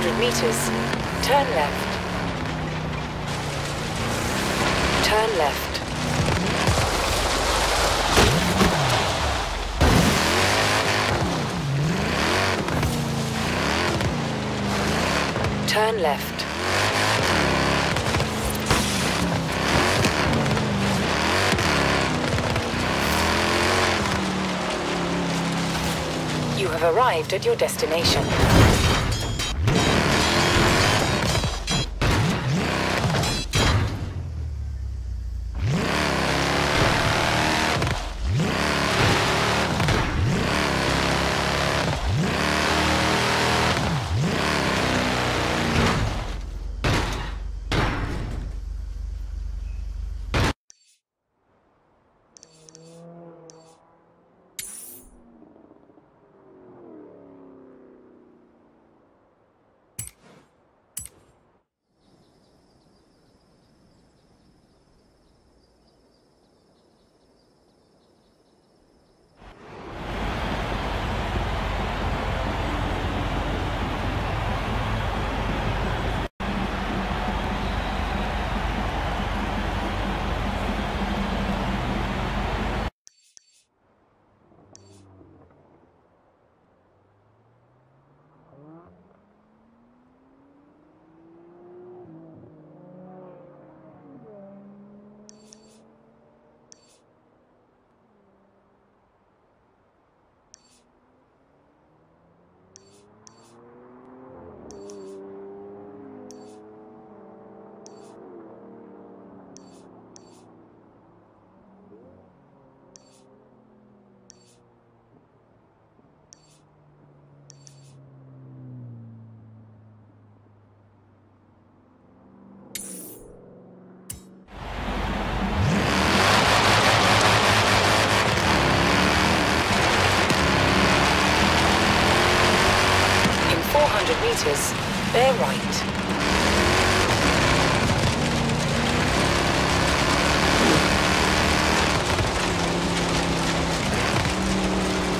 200 meters, turn left. Turn left. Turn left. You have arrived at your destination. Bear right.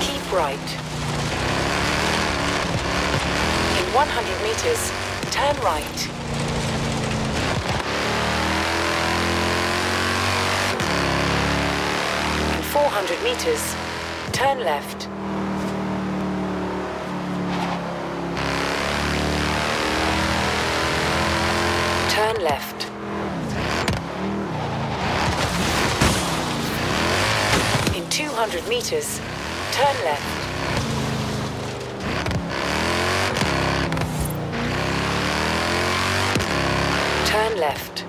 Keep right. In 100 meters, turn right. In 400 meters, turn left. Turn left. In 200 meters, turn left. Turn left.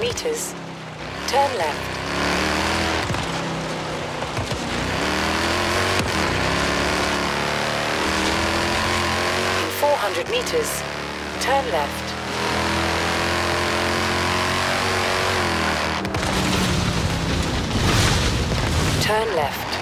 Meters, turn left. In 400 meters, turn left. Turn left.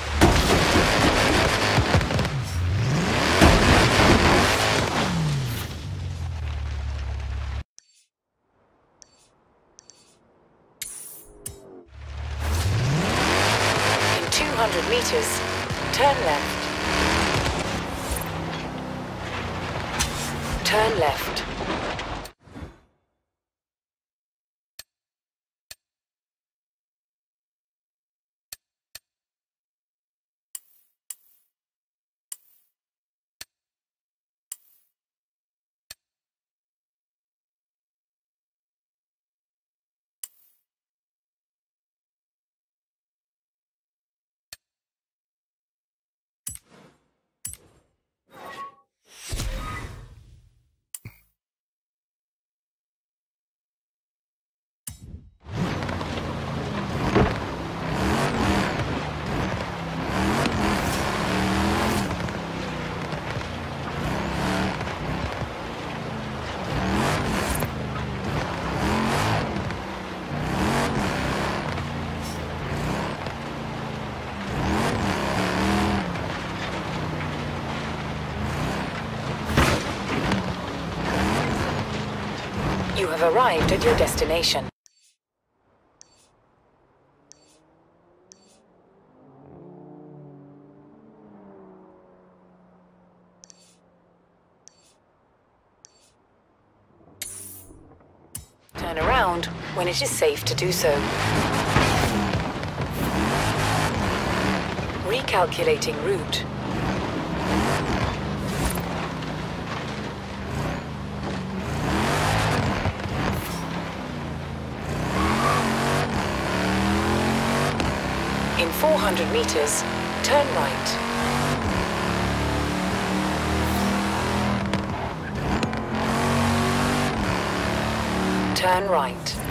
You have arrived at your destination. Turn around when it is safe to do so. Recalculating route. In 400 meters, turn right. Turn right.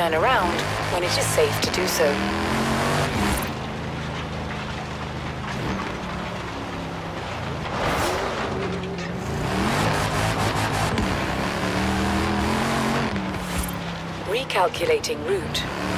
Turn around when it is safe to do so. Recalculating route.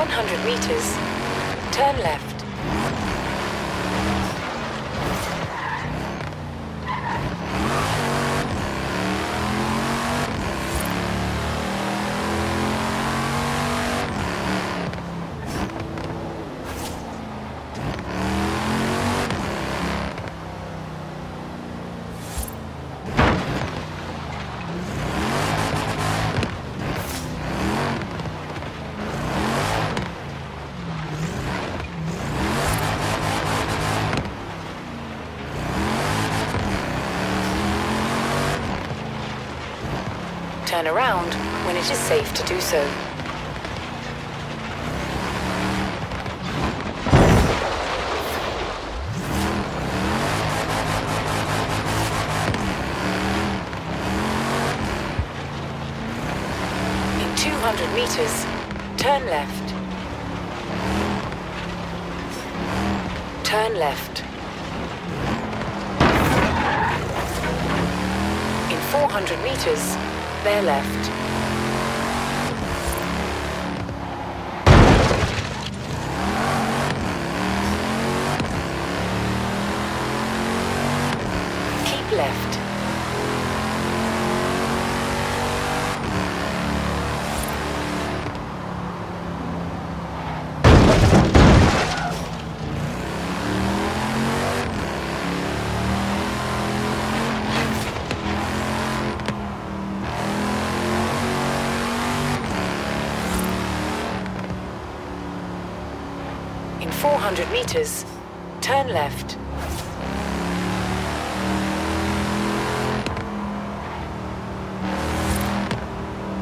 100 meters, turn left. Turn around when it is safe to do so. In 200 meters, turn left. Turn left. In 400 meters, their left. Keep left. In 400 meters, turn left.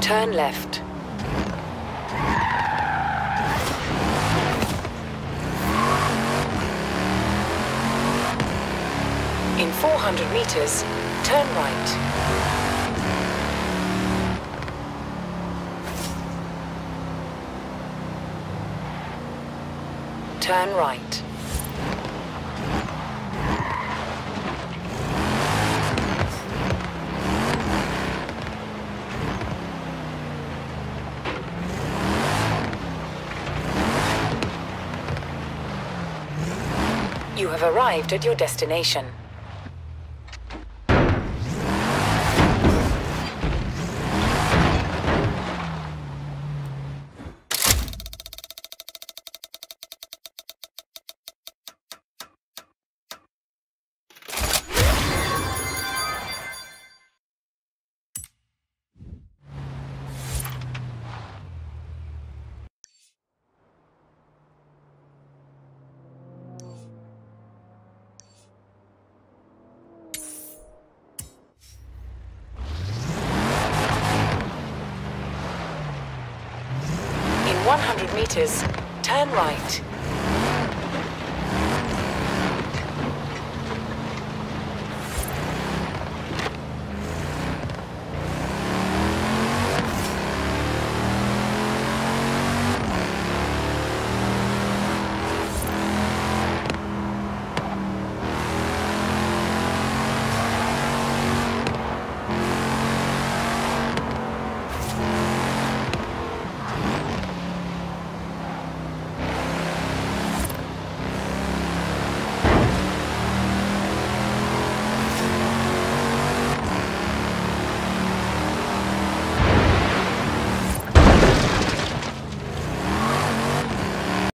Turn left. In 400 meters, turn right. Turn right. You have arrived at your destination. Turn right.